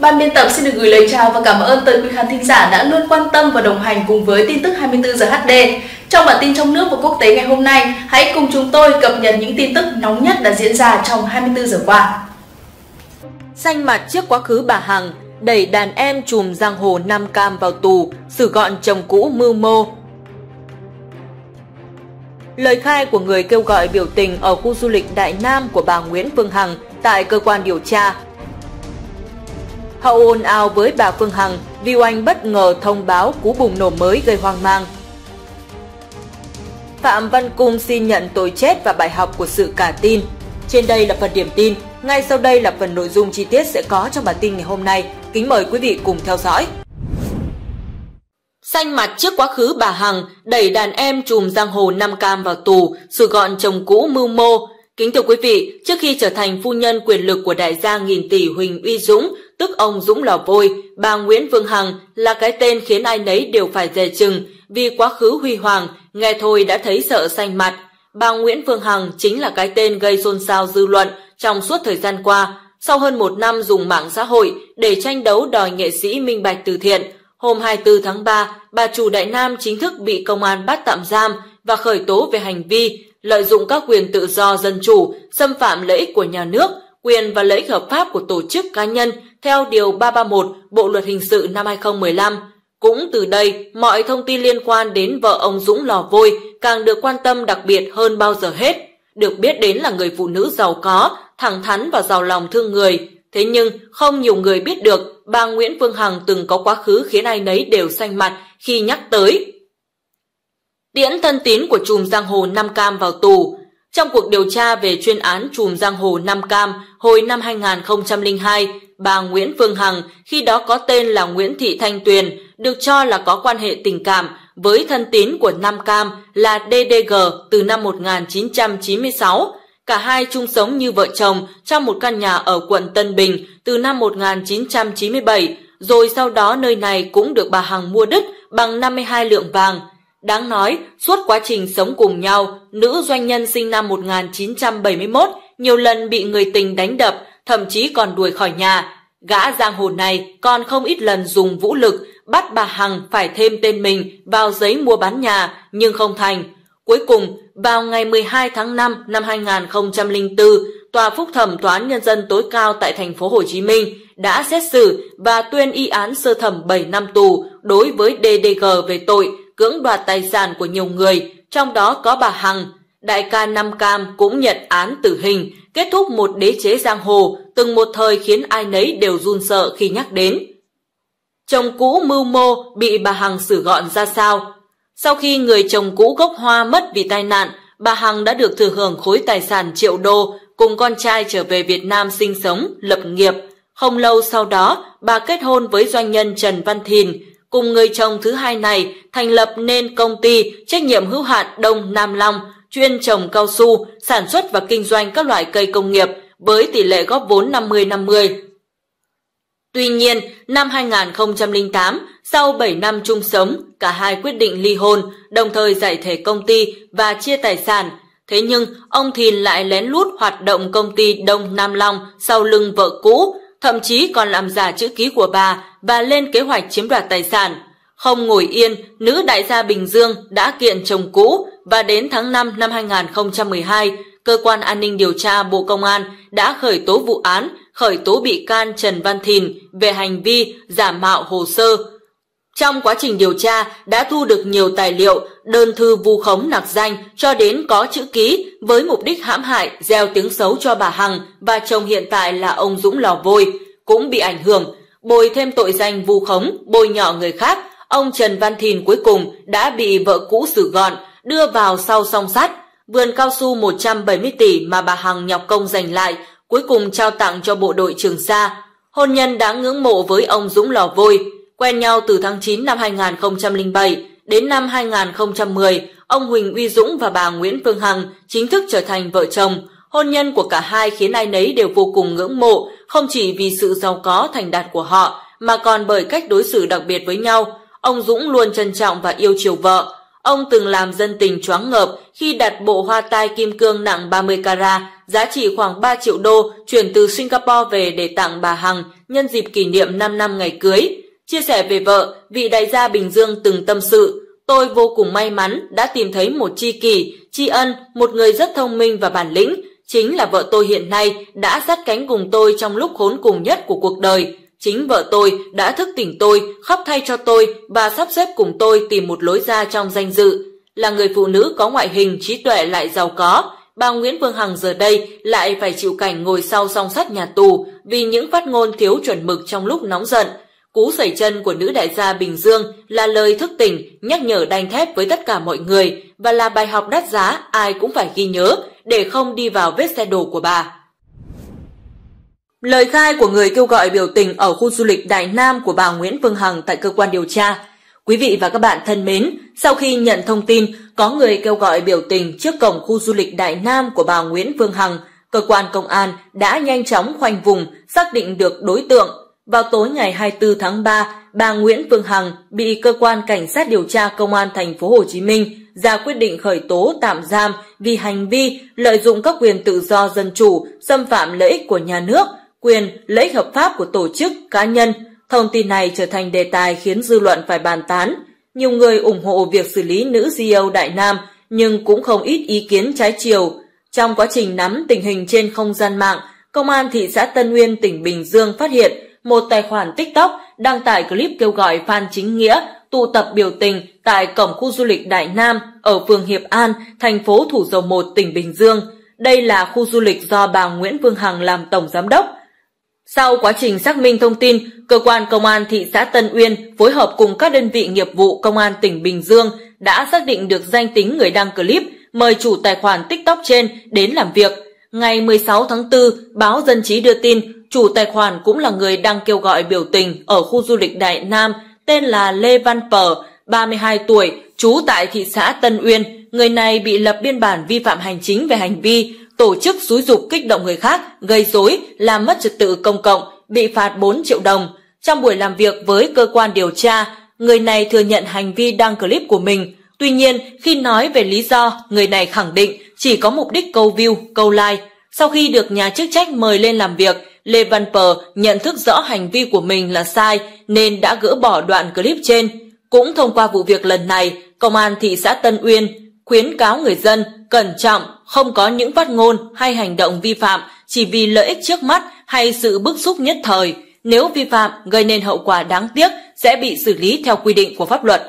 Ban biên tập xin được gửi lời chào và cảm ơn tới quý khán thính giả đã luôn quan tâm và đồng hành cùng với tin tức 24 giờ HD. Trong bản tin trong nước và quốc tế ngày hôm nay, hãy cùng chúng tôi cập nhật những tin tức nóng nhất đã diễn ra trong 24 giờ qua. Xanh mặt trước quá khứ bà Hằng, đẩy đàn em chùm giang hồ Nam Cam vào tù, xử gọn chồng cũ mưu mô. Lời khai của người kêu gọi biểu tình ở khu du lịch Đại Nam của bà Nguyễn Phương Hằng tại cơ quan điều tra Hậu ồn ào với bà Phương Hằng vì oanh bất ngờ thông báo cú bùng nổ mới gây hoang mang. Phạm Văn Cung xin nhận tội chết và bài học của sự cả tin. Trên đây là phần điểm tin, ngay sau đây là phần nội dung chi tiết sẽ có trong bản tin ngày hôm nay. Kính mời quý vị cùng theo dõi. Xanh mặt trước quá khứ bà Hằng đẩy đàn em trùm giang hồ Nam Cam vào tù, xử gọn chồng cũ mưu mô, Kính thưa quý vị, trước khi trở thành phu nhân quyền lực của đại gia nghìn tỷ Huỳnh Uy Dũng, tức ông Dũng Lò Vôi, bà Nguyễn Phương Hằng là cái tên khiến ai nấy đều phải dè chừng vì quá khứ huy hoàng, nghe thôi đã thấy sợ xanh mặt. Bà Nguyễn Phương Hằng chính là cái tên gây xôn xao dư luận trong suốt thời gian qua. Sau hơn một năm dùng mạng xã hội để tranh đấu đòi nghệ sĩ minh bạch từ thiện, hôm 24 tháng 3, bà chủ Đại Nam chính thức bị công an bắt tạm giam và khởi tố về hành vi lợi dụng các quyền tự do dân chủ, xâm phạm lợi ích của nhà nước, quyền và lợi ích hợp pháp của tổ chức cá nhân theo Điều 331 Bộ Luật Hình sự năm 2015. Cũng từ đây, mọi thông tin liên quan đến vợ ông Dũng Lò Vôi càng được quan tâm đặc biệt hơn bao giờ hết. Được biết đến là người phụ nữ giàu có, thẳng thắn và giàu lòng thương người. Thế nhưng, không nhiều người biết được bà Nguyễn Phương Hằng từng có quá khứ khiến ai nấy đều xanh mặt khi nhắc tới tiễn thân tín của chùm giang hồ Nam Cam vào tù. Trong cuộc điều tra về chuyên án chùm giang hồ Nam Cam hồi năm 2002, bà Nguyễn Phương Hằng, khi đó có tên là Nguyễn Thị Thanh Tuyền, được cho là có quan hệ tình cảm với thân tín của Nam Cam là DDG từ năm 1996. Cả hai chung sống như vợ chồng trong một căn nhà ở quận Tân Bình từ năm 1997, rồi sau đó nơi này cũng được bà Hằng mua đứt bằng 52 lượng vàng. Đáng nói, suốt quá trình sống cùng nhau, nữ doanh nhân sinh năm 1971 nhiều lần bị người tình đánh đập, thậm chí còn đuổi khỏi nhà. Gã giang hồ này còn không ít lần dùng vũ lực bắt bà Hằng phải thêm tên mình vào giấy mua bán nhà nhưng không thành. Cuối cùng, vào ngày 12 tháng 5 năm 2004, Tòa Phúc thẩm Tòa án Nhân dân tối cao tại thành phố Hồ Chí Minh đã xét xử và tuyên y án sơ thẩm 7 năm tù đối với DDG về tội cưỡng đoạt tài sản của nhiều người, trong đó có bà Hằng. Đại ca Nam Cam cũng nhận án tử hình, kết thúc một đế chế giang hồ, từng một thời khiến ai nấy đều run sợ khi nhắc đến. Chồng cũ mưu mô bị bà Hằng xử gọn ra sao? Sau khi người chồng cũ gốc hoa mất vì tai nạn, bà Hằng đã được thừa hưởng khối tài sản triệu đô cùng con trai trở về Việt Nam sinh sống, lập nghiệp. Không lâu sau đó, bà kết hôn với doanh nhân Trần Văn Thìn, cùng người chồng thứ hai này thành lập nên công ty trách nhiệm hữu hạn Đông Nam Long chuyên trồng cao su, sản xuất và kinh doanh các loại cây công nghiệp với tỷ lệ góp vốn 50-50. Tuy nhiên, năm 2008, sau 7 năm chung sống, cả hai quyết định ly hôn, đồng thời giải thể công ty và chia tài sản. Thế nhưng, ông Thìn lại lén lút hoạt động công ty Đông Nam Long sau lưng vợ cũ, thậm chí còn làm giả chữ ký của bà và lên kế hoạch chiếm đoạt tài sản. Không ngồi yên, nữ đại gia Bình Dương đã kiện chồng cũ và đến tháng 5 năm 2012, cơ quan an ninh điều tra Bộ Công an đã khởi tố vụ án, khởi tố bị can Trần Văn Thìn về hành vi giả mạo hồ sơ. Trong quá trình điều tra đã thu được nhiều tài liệu, đơn thư vu khống nặc danh cho đến có chữ ký với mục đích hãm hại, gieo tiếng xấu cho bà Hằng và chồng hiện tại là ông Dũng Lò Vôi cũng bị ảnh hưởng bồi thêm tội danh vu khống, bôi nhọ người khác, ông Trần Văn Thìn cuối cùng đã bị vợ cũ xử gọn, đưa vào sau song sắt. Vườn cao su 170 tỷ mà bà Hằng nhọc công giành lại, cuối cùng trao tặng cho bộ đội Trường Sa. Hôn nhân đã ngưỡng mộ với ông Dũng Lò Vôi, quen nhau từ tháng 9 năm 2007 đến năm 2010, ông Huỳnh Uy Dũng và bà Nguyễn Phương Hằng chính thức trở thành vợ chồng. Hôn nhân của cả hai khiến ai nấy đều vô cùng ngưỡng mộ, không chỉ vì sự giàu có thành đạt của họ, mà còn bởi cách đối xử đặc biệt với nhau. Ông Dũng luôn trân trọng và yêu chiều vợ. Ông từng làm dân tình choáng ngợp khi đặt bộ hoa tai kim cương nặng 30 carat giá trị khoảng 3 triệu đô chuyển từ Singapore về để tặng bà Hằng nhân dịp kỷ niệm 5 năm ngày cưới. Chia sẻ về vợ, vị đại gia Bình Dương từng tâm sự, tôi vô cùng may mắn đã tìm thấy một tri kỷ, tri ân, một người rất thông minh và bản lĩnh, chính là vợ tôi hiện nay đã sát cánh cùng tôi trong lúc khốn cùng nhất của cuộc đời. Chính vợ tôi đã thức tỉnh tôi, khóc thay cho tôi và sắp xếp cùng tôi tìm một lối ra trong danh dự. Là người phụ nữ có ngoại hình, trí tuệ lại giàu có, bà Nguyễn Phương Hằng giờ đây lại phải chịu cảnh ngồi sau song sắt nhà tù vì những phát ngôn thiếu chuẩn mực trong lúc nóng giận. Cú sẩy chân của nữ đại gia Bình Dương là lời thức tỉnh, nhắc nhở đanh thép với tất cả mọi người và là bài học đắt giá ai cũng phải ghi nhớ để không đi vào vết xe đổ của bà. Lời khai của người kêu gọi biểu tình ở khu du lịch Đại Nam của bà Nguyễn Phương Hằng tại cơ quan điều tra. Quý vị và các bạn thân mến, sau khi nhận thông tin có người kêu gọi biểu tình trước cổng khu du lịch Đại Nam của bà Nguyễn Phương Hằng, cơ quan công an đã nhanh chóng khoanh vùng, xác định được đối tượng. Vào tối ngày 24 tháng 3, bà Nguyễn Phương Hằng bị cơ quan cảnh sát điều tra công an thành phố Hồ Chí Minh ra quyết định khởi tố tạm giam vì hành vi lợi dụng các quyền tự do dân chủ, xâm phạm lợi ích của nhà nước, quyền lợi ích hợp pháp của tổ chức, cá nhân. Thông tin này trở thành đề tài khiến dư luận phải bàn tán. Nhiều người ủng hộ việc xử lý nữ CEO Đại Nam, nhưng cũng không ít ý kiến trái chiều. Trong quá trình nắm tình hình trên không gian mạng, Công an thị xã Tân Uyên, tỉnh Bình Dương phát hiện một tài khoản TikTok đăng tải clip kêu gọi Phan Chính Nghĩa tụ tập biểu tình tại cổng khu du lịch Đại Nam ở phường Hiệp An, thành phố Thủ Dầu Một, tỉnh Bình Dương. Đây là khu du lịch do bà Nguyễn Phương Hằng làm tổng giám đốc. Sau quá trình xác minh thông tin, cơ quan công an thị xã Tân Uyên phối hợp cùng các đơn vị nghiệp vụ công an tỉnh Bình Dương đã xác định được danh tính người đăng clip, mời chủ tài khoản TikTok trên đến làm việc. Ngày 16 tháng 4, báo Dân trí đưa tin, chủ tài khoản cũng là người đang kêu gọi biểu tình ở khu du lịch Đại Nam, tên là Lê Văn Pờ, 32 tuổi, trú tại thị xã Tân Uyên. Người này bị lập biên bản vi phạm hành chính về hành vi tổ chức xúi dục kích động người khác, gây rối, làm mất trật tự công cộng, bị phạt 4 triệu đồng. Trong buổi làm việc với cơ quan điều tra, người này thừa nhận hành vi đăng clip của mình. Tuy nhiên, khi nói về lý do, người này khẳng định chỉ có mục đích câu view, câu like. Sau khi được nhà chức trách mời lên làm việc, Lê Văn Pờ nhận thức rõ hành vi của mình là sai nên đã gỡ bỏ đoạn clip trên. Cũng thông qua vụ việc lần này, Công an thị xã Tân Uyên khuyến cáo người dân cẩn trọng, không có những phát ngôn hay hành động vi phạm chỉ vì lợi ích trước mắt hay sự bức xúc nhất thời. Nếu vi phạm gây nên hậu quả đáng tiếc sẽ bị xử lý theo quy định của pháp luật.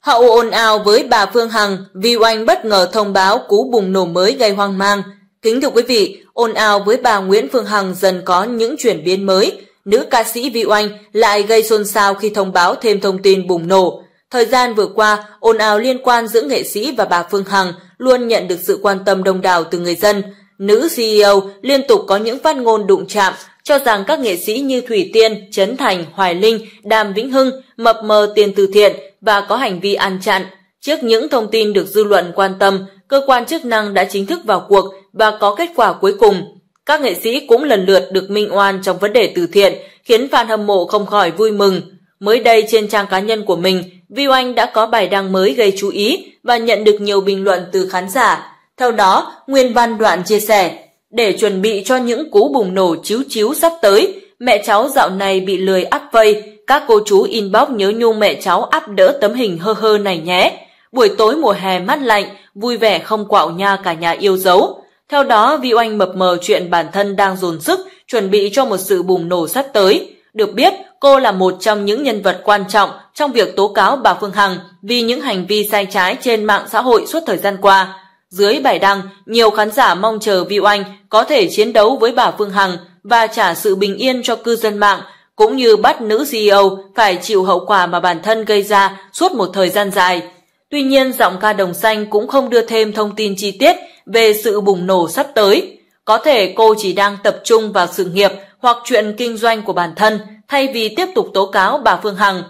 Hậu ồn ào với bà Phương Hằng vì oanh bất ngờ thông báo cú bùng nổ mới gây hoang mang. Kính thưa quý vị, ồn ào với bà Nguyễn Phương Hằng dần có những chuyển biến mới. Nữ ca sĩ Vi Oanh lại gây xôn xao khi thông báo thêm thông tin bùng nổ. Thời gian vừa qua, ồn ào liên quan giữa nghệ sĩ và bà Phương Hằng luôn nhận được sự quan tâm đông đảo từ người dân. Nữ CEO liên tục có những phát ngôn đụng chạm, cho rằng các nghệ sĩ như Thủy Tiên, Trấn Thành, Hoài Linh, Đàm Vĩnh Hưng mập mờ tiền từ thiện và có hành vi ăn chặn. Trước những thông tin được dư luận quan tâm, cơ quan chức năng đã chính thức vào cuộc và có kết quả cuối cùng. Các nghệ sĩ cũng lần lượt được minh oan trong vấn đề từ thiện, khiến fan hâm mộ không khỏi vui mừng. Mới đây trên trang cá nhân của mình, Viu Anh đã có bài đăng mới gây chú ý và nhận được nhiều bình luận từ khán giả. Theo đó, Nguyên Văn Đoạn chia sẻ, để chuẩn bị cho những cú bùng nổ chiếu chiếu sắp tới, mẹ cháu dạo này bị lười áp vây, các cô chú inbox nhớ nhung mẹ cháu áp đỡ tấm hình hơ hơ này nhé. Buổi tối mùa hè mát lạnh, vui vẻ không quạo nha cả nhà yêu dấu. Theo đó, Vi Oanh mập mờ chuyện bản thân đang dồn sức chuẩn bị cho một sự bùng nổ sắp tới. Được biết, cô là một trong những nhân vật quan trọng trong việc tố cáo bà Phương Hằng vì những hành vi sai trái trên mạng xã hội suốt thời gian qua. Dưới bài đăng, nhiều khán giả mong chờ Vi Oanh có thể chiến đấu với bà Phương Hằng và trả sự bình yên cho cư dân mạng, cũng như bắt nữ CEO phải chịu hậu quả mà bản thân gây ra suốt một thời gian dài. Tuy nhiên, giọng ca đồng xanh cũng không đưa thêm thông tin chi tiết về sự bùng nổ sắp tới. Có thể cô chỉ đang tập trung vào sự nghiệp hoặc chuyện kinh doanh của bản thân thay vì tiếp tục tố cáo bà Phương Hằng.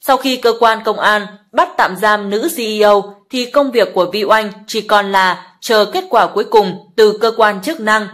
Sau khi cơ quan công an bắt tạm giam nữ CEO thì công việc của Vi Oanh chỉ còn là chờ kết quả cuối cùng từ cơ quan chức năng.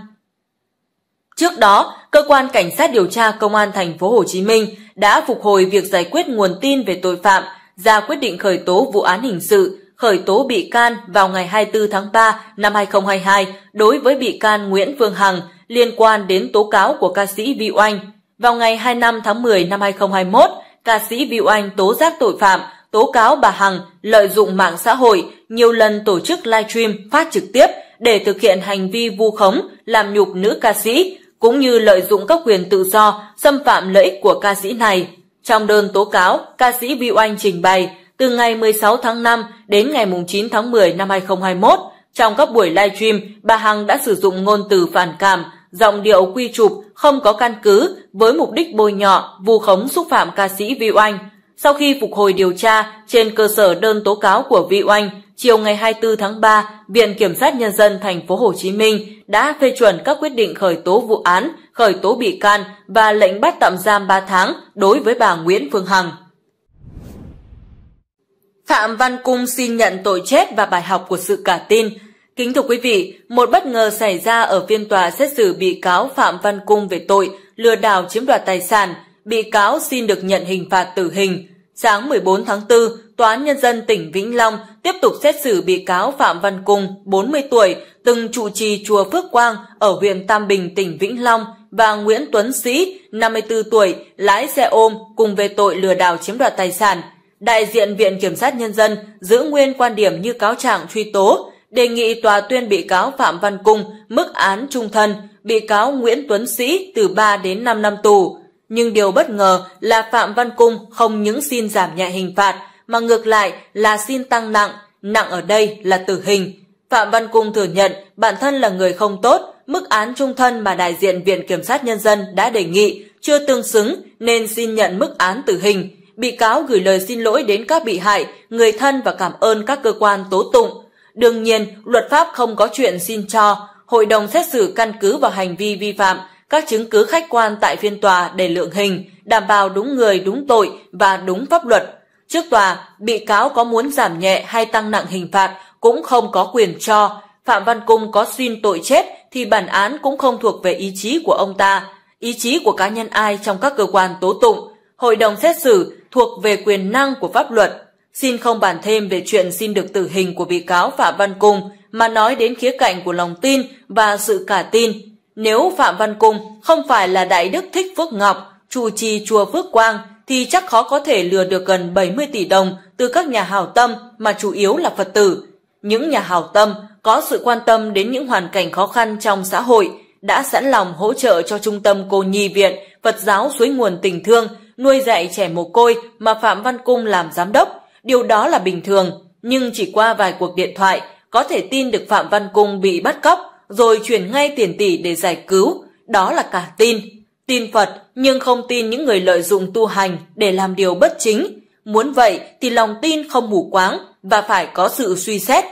Trước đó, cơ quan cảnh sát điều tra công an thành phố Hồ Chí Minh đã phục hồi việc giải quyết nguồn tin về tội phạm, ra quyết định khởi tố vụ án hình sự, khởi tố bị can vào ngày 24 tháng 3 năm 2022 đối với bị can Nguyễn Phương Hằng liên quan đến tố cáo của ca sĩ Vi Oanh. Vào ngày 25 tháng 10 năm 2021, ca sĩ Vi Oanh tố giác tội phạm, tố cáo bà Hằng lợi dụng mạng xã hội nhiều lần tổ chức livestream phát trực tiếp để thực hiện hành vi vu khống, làm nhục nữ ca sĩ, cũng như lợi dụng các quyền tự do, xâm phạm lợi ích của ca sĩ này. Trong đơn tố cáo, ca sĩ Vi Oanh trình bày, từ ngày 16 tháng 5 đến ngày 9 tháng 10 năm 2021, trong các buổi live stream, bà Hằng đã sử dụng ngôn từ phản cảm, giọng điệu quy chụp không có căn cứ với mục đích bôi nhọ, vu khống xúc phạm ca sĩ Vi Oanh. Sau khi phục hồi điều tra trên cơ sở đơn tố cáo của Vi Oanh, chiều ngày 24 tháng 3, Viện Kiểm sát Nhân dân thành phố Hồ Chí Minh đã phê chuẩn các quyết định khởi tố vụ án, khởi tố bị can và lệnh bắt tạm giam 3 tháng đối với bà Nguyễn Phương Hằng. Phạm Văn Cung xin nhận tội chết và bài học của sự cả tin. Kính thưa quý vị, một bất ngờ xảy ra ở phiên tòa xét xử bị cáo Phạm Văn Cung về tội lừa đảo chiếm đoạt tài sản. Bị cáo xin được nhận hình phạt tử hình. Sáng 14 tháng 4, Tòa án Nhân dân tỉnh Vĩnh Long tiếp tục xét xử bị cáo Phạm Văn Cung, 40 tuổi, từng trụ trì chùa Phước Quang ở huyện Tam Bình, tỉnh Vĩnh Long và Nguyễn Tuấn Sĩ, 54 tuổi, lái xe ôm cùng về tội lừa đảo chiếm đoạt tài sản. Đại diện Viện Kiểm sát Nhân dân giữ nguyên quan điểm như cáo trạng truy tố, đề nghị tòa tuyên bị cáo Phạm Văn Cung mức án trung thân, bị cáo Nguyễn Tuấn Sĩ từ 3 đến 5 năm tù. Nhưng điều bất ngờ là Phạm Văn Cung không những xin giảm nhẹ hình phạt, mà ngược lại là xin tăng nặng, nặng ở đây là tử hình. Phạm Văn Cung thừa nhận bản thân là người không tốt, mức án trung thân mà đại diện Viện Kiểm sát Nhân dân đã đề nghị chưa tương xứng nên xin nhận mức án tử hình. Bị cáo gửi lời xin lỗi đến các bị hại, người thân và cảm ơn các cơ quan tố tụng. Đương nhiên, luật pháp không có chuyện xin cho. Hội đồng xét xử căn cứ vào hành vi vi phạm, các chứng cứ khách quan tại phiên tòa để lượng hình, đảm bảo đúng người, đúng tội và đúng pháp luật. Trước tòa, bị cáo có muốn giảm nhẹ hay tăng nặng hình phạt cũng không có quyền cho. Phạm Văn Cung có xin tội chết thì bản án cũng không thuộc về ý chí của ông ta, ý chí của cá nhân ai trong các cơ quan tố tụng. Hội đồng xét xử thuộc về quyền năng của pháp luật. Xin không bàn thêm về chuyện xin được tử hình của bị cáo Phạm Văn Cung mà nói đến khía cạnh của lòng tin và sự cả tin. Nếu Phạm Văn Cung không phải là Đại Đức Thích Phước Ngọc, chủ trì chùa Phước Quang thì chắc khó có thể lừa được gần 70 tỷ đồng từ các nhà hảo tâm mà chủ yếu là Phật tử. Những nhà hảo tâm có sự quan tâm đến những hoàn cảnh khó khăn trong xã hội đã sẵn lòng hỗ trợ cho trung tâm cô nhi viện Phật giáo suối nguồn tình thương nuôi dạy trẻ mồ côi mà Phạm Văn Cung làm giám đốc. Điều đó là bình thường, nhưng chỉ qua vài cuộc điện thoại có thể tin được Phạm Văn Cung bị bắt cóc rồi chuyển ngay tiền tỷ để giải cứu. Đó là cả tin. Tin Phật nhưng không tin những người lợi dụng tu hành để làm điều bất chính. Muốn vậy thì lòng tin không mù quáng và phải có sự suy xét.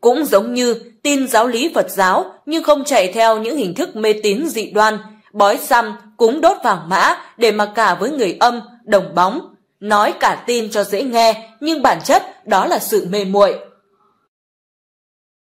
Cũng giống như tin giáo lý Phật giáo nhưng không chạy theo những hình thức mê tín dị đoan, bói xăm, cúng đốt vàng mã để mặc cả với người âm, đồng bóng. Nói cả tin cho dễ nghe nhưng bản chất đó là sự mê muội